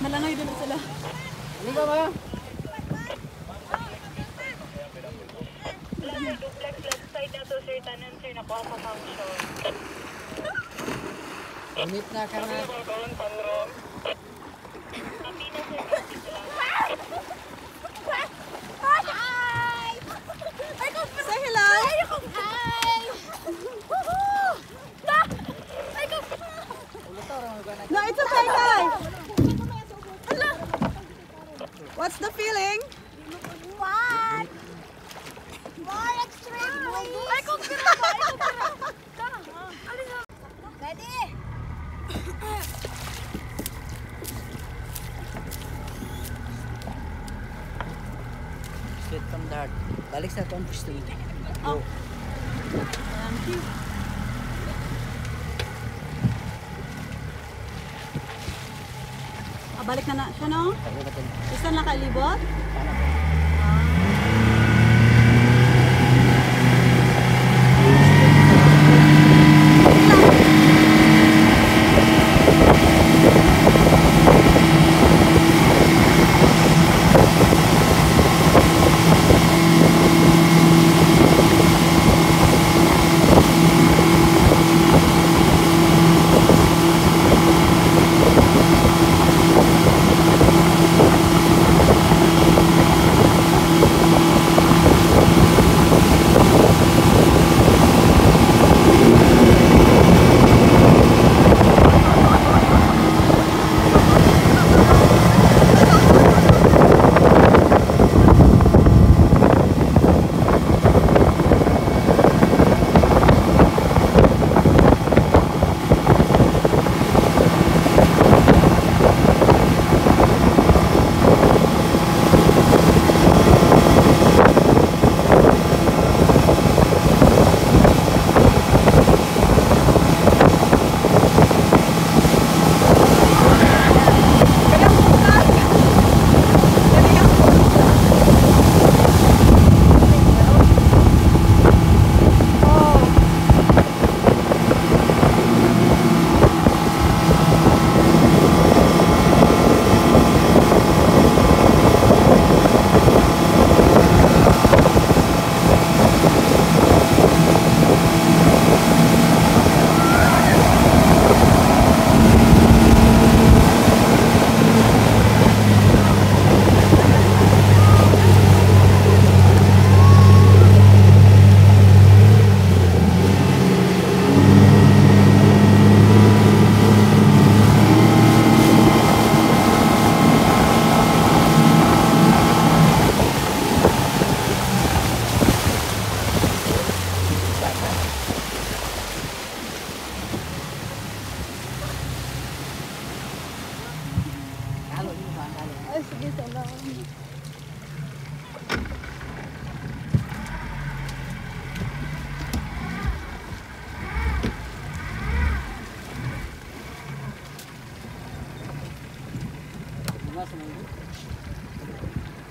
Ay, malangoy dito sila. Ligaw ba? Duplex left side na to, sir. Tanan, sir. Nakuha sa function. Umit na ka na. Copy na, sir. Heart. Balik sa tuan gusto mo. Oh. Thank you. Ah, balik na na siya, no? Isa na kalibot? Halo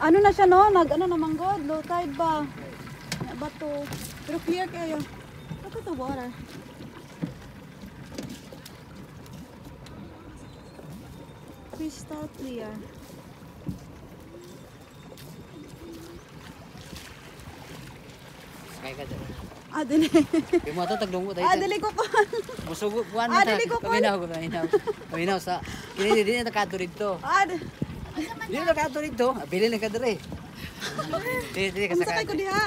Ano na siya, no? Nag, ano naman, God? Low tide ba? Na bato. Pero clear kayo. Look at the water. Crystal clear. Sakay ka dyan. Ah, dili. Yung mga to, tagdungo tayo. ah, dili ko pa. Musugo, buwan Ah, na. dili ko po. Paminaw paminaw. Paminaw sa... Hindi, hindi na nakato rito. ah, di- Hindi na nakato rito. Bili na ka dere. Hindi, hindi ka sakay ko diha.